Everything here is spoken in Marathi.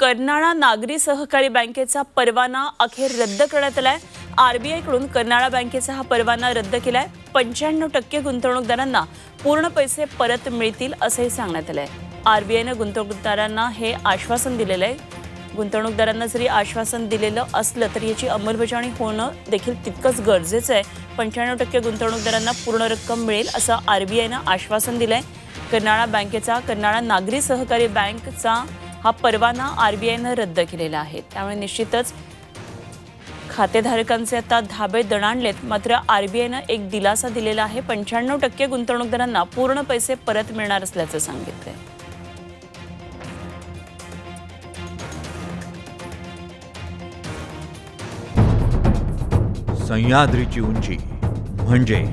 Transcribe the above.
कर्नाळा नागरी सहकारी बँकेचा परवाना अखेर रद्द करण्यात आलाय. आरबीआयकडून कर्नाळा बँकेचा हा परवाना रद्द केलाय. पंच्याण्णव टक्के गुंतवणूकदारांना पूर्ण पैसे परत मिळतील असंही सांगण्यात आलंय. आरबीआयनं गुंतवणूकदारांना हे आश्वासन दिलेलं आहे. गुंतवणूकदारांना जरी आश्वासन दिलेलं असलं तरी याची अंमलबजावणी होणं देखील तितकंच गरजेचं आहे. पंच्याण्णव टक्के गुंतवणूकदारांना पूर्ण रक्कम मिळेल असं आरबीआयनं आश्वासन दिलंय. कर्नाळा बँकेचा कर्नाळा नागरी सहकारी बँकचा हा परवाना आरबीआयनं रद्द केलेला आहे. त्यामुळे निश्चितच खातेधारकांचे आता धाबे दणाणलेत. मात्र आरबीआयनं एक दिलासा दिलेला आहे. पंच्याण्णव टक्के गुंतवणूकदारांना पूर्ण पैसे परत मिळणार असल्याचं सांगितलंय. सह्याद्रीची उंची म्हणजे